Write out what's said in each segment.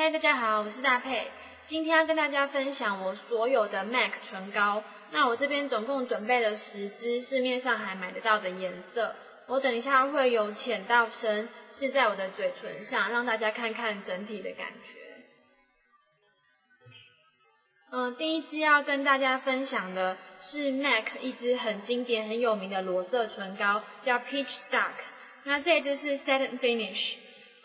嗨，大家好，我是大佩。今天要跟大家分享我所有的 MAC 唇膏。那我这边总共准备了十支市面上还买得到的颜色。我等一下会由浅到深试在我的嘴唇上，让大家看看整体的感觉。嗯，第一支要跟大家分享的是 MAC 一支很经典、很有名的裸色唇膏，叫 Peach Stock。那这支是 Satin Finish。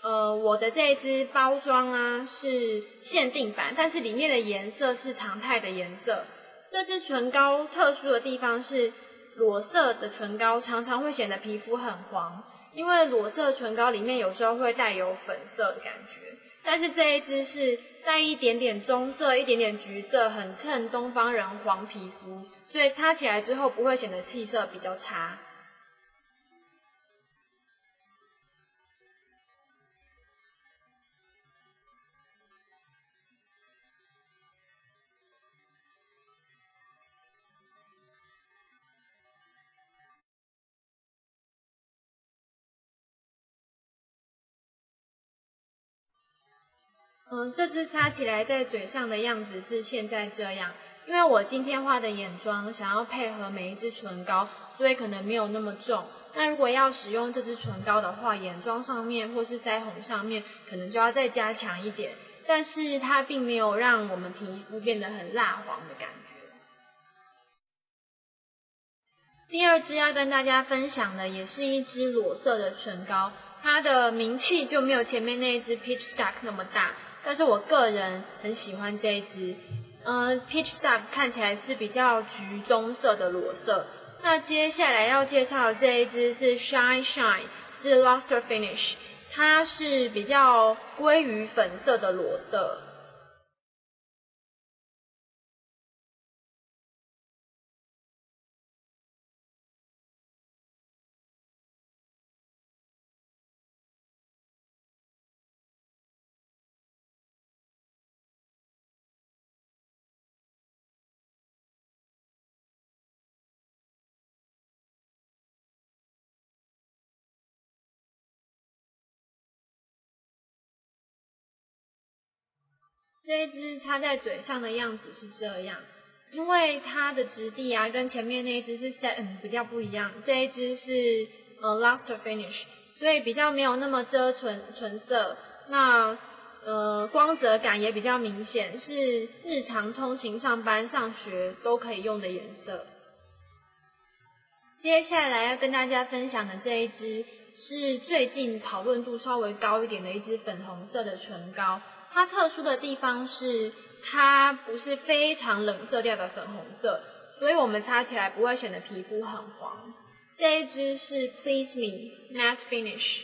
呃，我的这一支包装啊是限定版，但是里面的颜色是常态的颜色。这支唇膏特殊的地方是，裸色的唇膏常常会显得皮肤很黄，因为裸色唇膏里面有时候会带有粉色的感觉。但是这一支是带一点点棕色、一点点橘色，很衬东方人黄皮肤，所以擦起来之后不会显得气色比较差。嗯，这支擦起来在嘴上的样子是现在这样。因为我今天画的眼妆想要配合每一支唇膏，所以可能没有那么重。那如果要使用这支唇膏的话，眼妆上面或是腮红上面可能就要再加强一点。但是它并没有让我们皮肤变得很蜡黄的感觉。第二支要跟大家分享的也是一支裸色的唇膏，它的名气就没有前面那一支 Peach Stock 那么大。但是我个人很喜欢这一支，嗯，Peach Stuff 看起来是比较橘棕色的裸色。那接下来要介绍的这一支是 Shine Shine，是 Luster Finish，它是比较鲑鱼粉色的裸色。这一支擦在嘴上的样子是这样，因为它的质地啊跟前面那一支是 set 嗯比较不一样，这一支是呃 luster finish，所以比较没有那么遮唇唇色，那呃光泽感也比较明显，是日常通勤上班上学都可以用的颜色。接下来要跟大家分享的这一支是最近讨论度稍微高一点的一支粉红色的唇膏。它特殊的地方是，它不是非常冷色调的粉红色，所以我们擦起来不会显得皮肤很黄。这一支是 Please Me Matte Finish。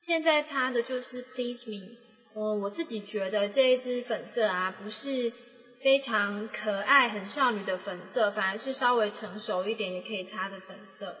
现在擦的就是 Please Me，嗯，我自己觉得这一支粉色啊，不是非常可爱、很少女的粉色，反而是稍微成熟一点也可以擦的粉色。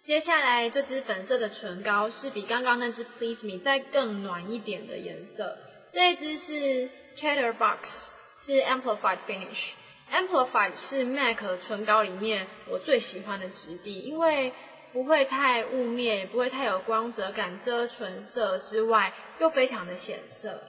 接下来这支粉色的唇膏是比刚刚那支 Please Me 再更暖一点的颜色，这一支是 Chatterbox，是 Amplified Finish。Amplify 是 MAC 唇膏里面我最喜欢的质地，因为不会太雾面，也不会太有光泽感，遮唇色之外又非常的显色。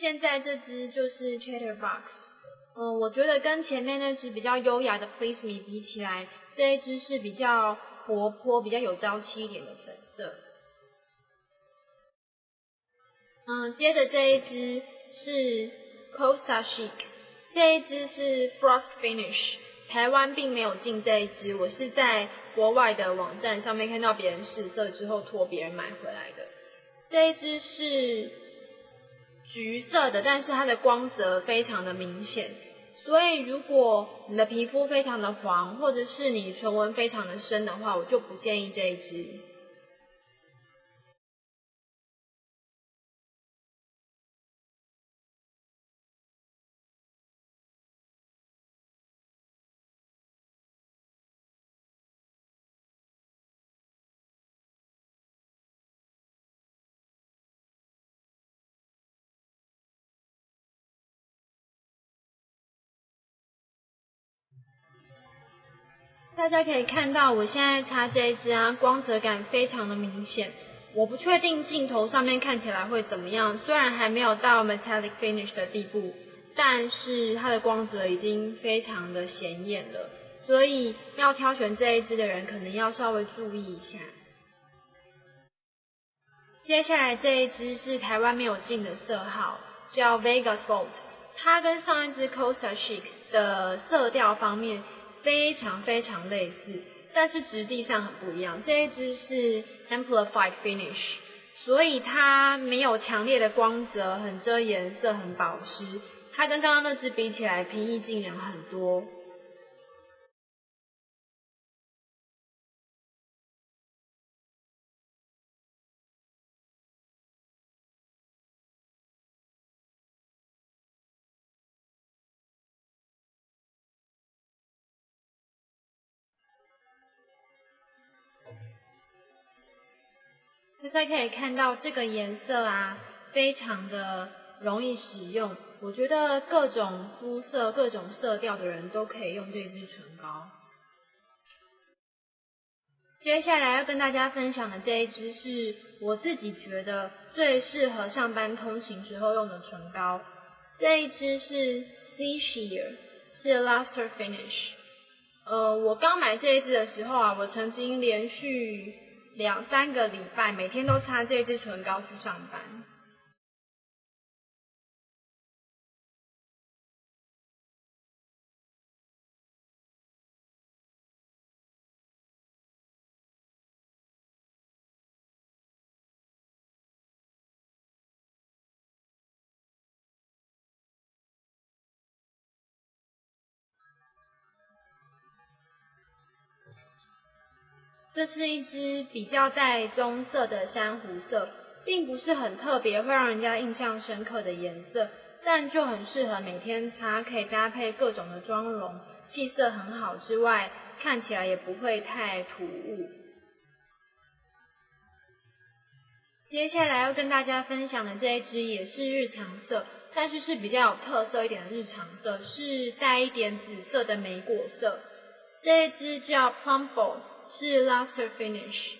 现在这支就是 Chatterbox，嗯，我觉得跟前面那支比较优雅的 Please Me 比起来，这一支是比较活泼、比较有朝气一点的粉色。嗯，接着这一支是 Costa Chic，这一支是 Frost Finish，台湾并没有进这一支，我是在国外的网站上面看到别人试色之后托别人买回来的。这一支是橘色的，但是它的光泽非常的明显，所以如果你的皮肤非常的黄，或者是你唇纹非常的深的话，我就不建议这一支。大家可以看到，我现在擦这一支啊，光泽感非常的明显。我不确定镜头上面看起来会怎么样，虽然还没有到 metallic finish 的地步，但是它的光泽已经非常的显眼了。所以要挑选这一支的人，可能要稍微注意一下。接下来这一支是台湾没有进的色号，叫 Vegas Volt，它跟上一支 Costa Chic 的色调方面。非常非常类似，但是质地上很不一样。这一支是 Amplified Finish，所以它没有强烈的光泽，很遮颜色，很保湿。它跟刚刚那支比起来，平易近人很多。大家可以看到这个颜色啊，非常的容易使用。我觉得各种肤色、各种色调的人都可以用这支唇膏。接下来要跟大家分享的这一支是我自己觉得最适合上班通勤时候用的唇膏。这一支是 Sea Sheer，是 Luster Finish。呃，我刚买这一支的时候啊，我曾经连续。两三个礼拜，每天都擦这支唇膏去上班。这是一支比较带棕色的珊瑚色，并不是很特别，会让人家印象深刻的颜色，但就很适合每天擦，可以搭配各种的妆容，气色很好之外，看起来也不会太突兀。接下来要跟大家分享的这一支也是日常色，但是是比较有特色一点的日常色，是带一点紫色的莓果色。这一支叫 Plumful。是 Luster Finish。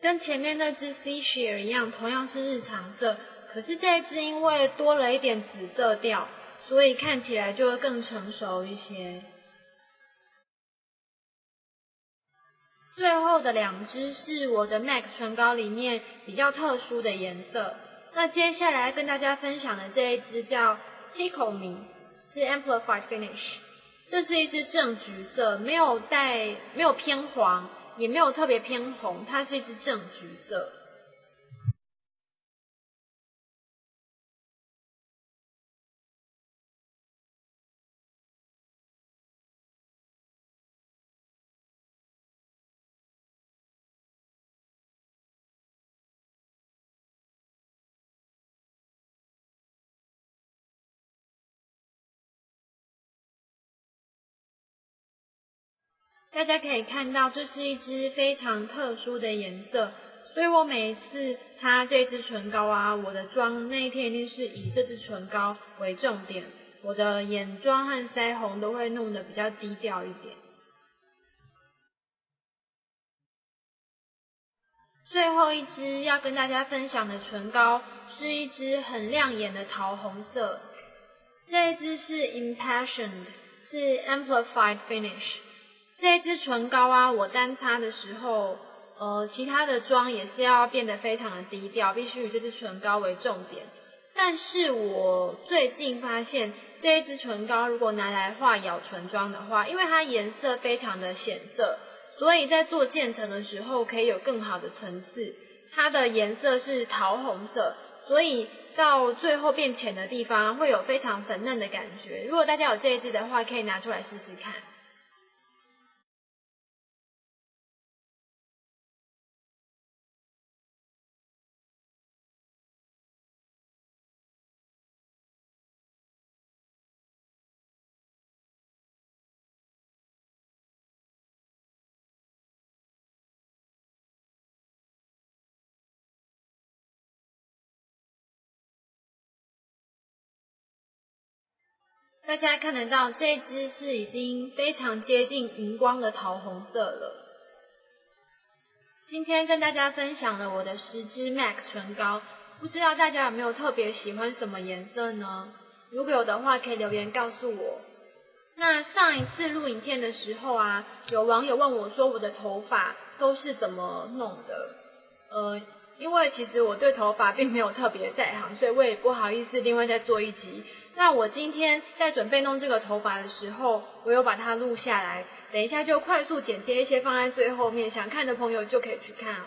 跟前面那支 Sea Sheer 一样，同样是日常色，可是这一支因为多了一点紫色调，所以看起来就会更成熟一些。最后的两支是我的 MAC 唇膏里面比较特殊的颜色。那接下来跟大家分享的这一支叫 Tickle Me，是 Amplified Finish，这是一支正橘色，没有带，没有偏黄。也没有特别偏红，它是一支正橘色。大家可以看到，这是一支非常特殊的颜色，所以我每一次擦这支唇膏啊，我的妆那一天一定是以这支唇膏为重点，我的眼妆和腮红都会弄得比较低调一点。最后一支要跟大家分享的唇膏是一支很亮眼的桃红色，这一支是 Impassioned，是 Amplified Finish。这一支唇膏啊，我单擦的时候，呃，其他的妆也是要变得非常的低调，必须以这支唇膏为重点。但是我最近发现，这一支唇膏如果拿来画咬唇妆的话，因为它颜色非常的显色。所以在做渐层的时候，可以有更好的层次。它的颜色是桃红色，所以到最后变浅的地方会有非常粉嫩的感觉。如果大家有这一支的话，可以拿出来试试看。大家看得到，这支是已经非常接近荧光的桃红色了。今天跟大家分享了我的十支 MAC 唇膏，不知道大家有没有特别喜欢什么颜色呢？如果有的话，可以留言告诉我。那上一次录影片的时候啊，有网友问我说，我的头发都是怎么弄的？呃，因为其实我对头发并没有特别在行，所以我也不好意思另外再做一集。那我今天在准备弄这个头发的时候，我有把它录下来，等一下就快速剪接一些放在最后面，想看的朋友就可以去看哦。